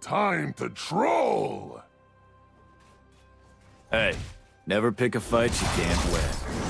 Time to troll! Hey, never pick a fight you can't win.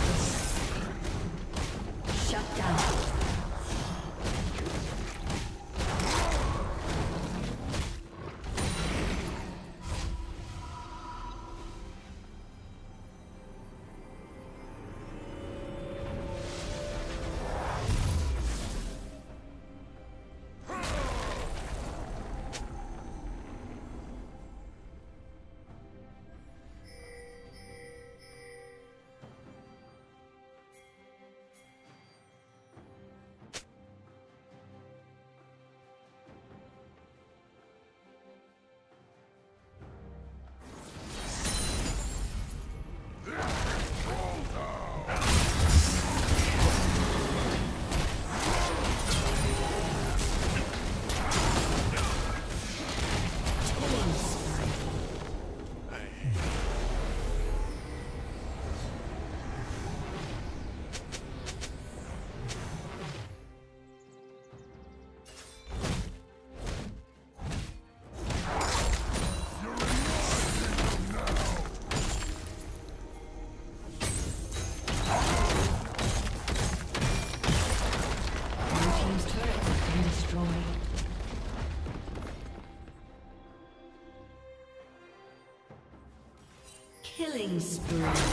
Killing spree.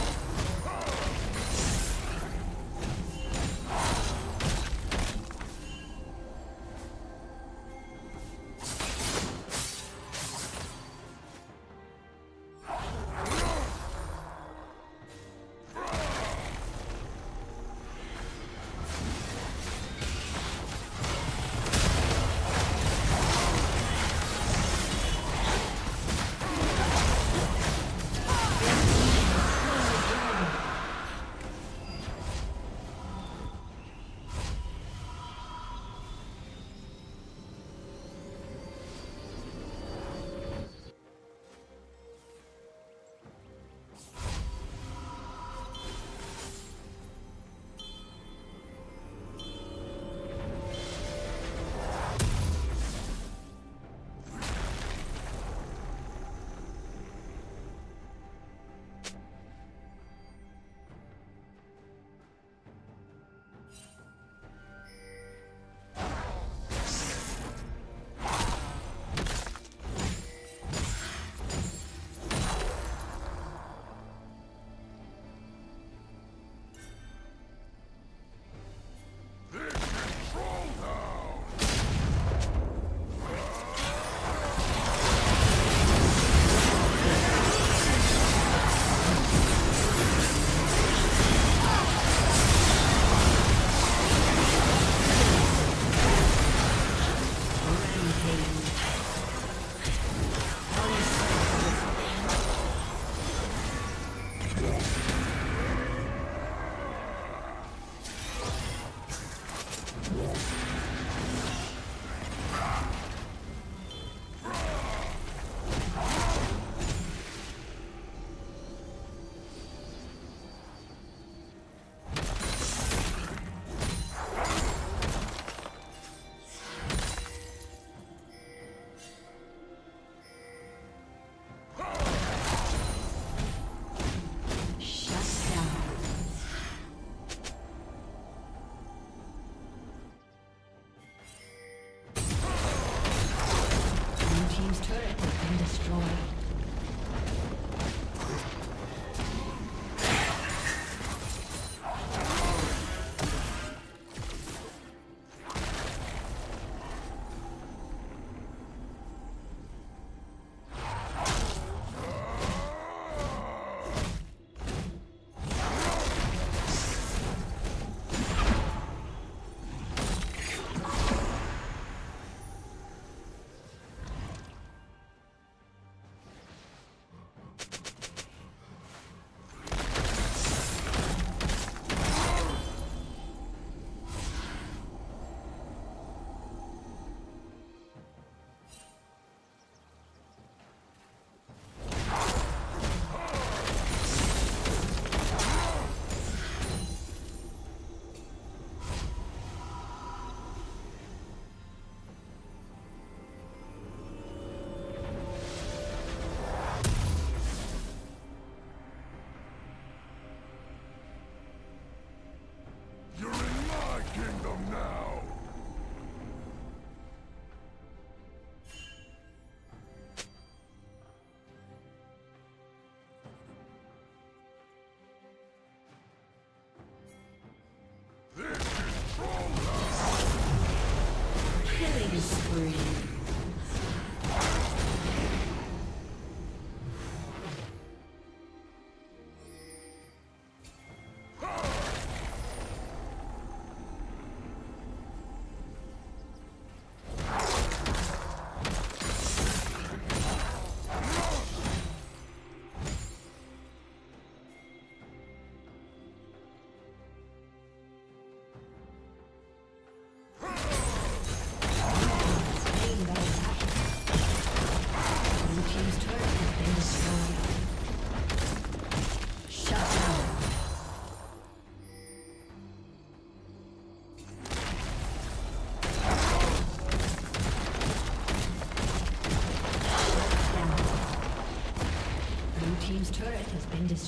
killing spree.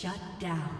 Shut down.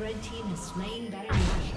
Red Team has slain Baron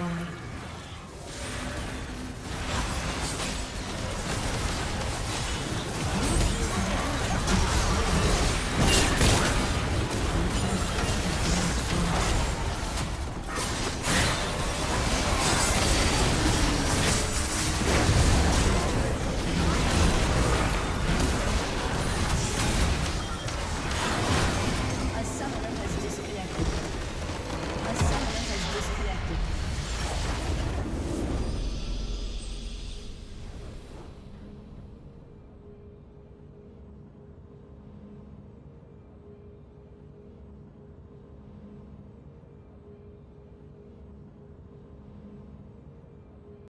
destroyed.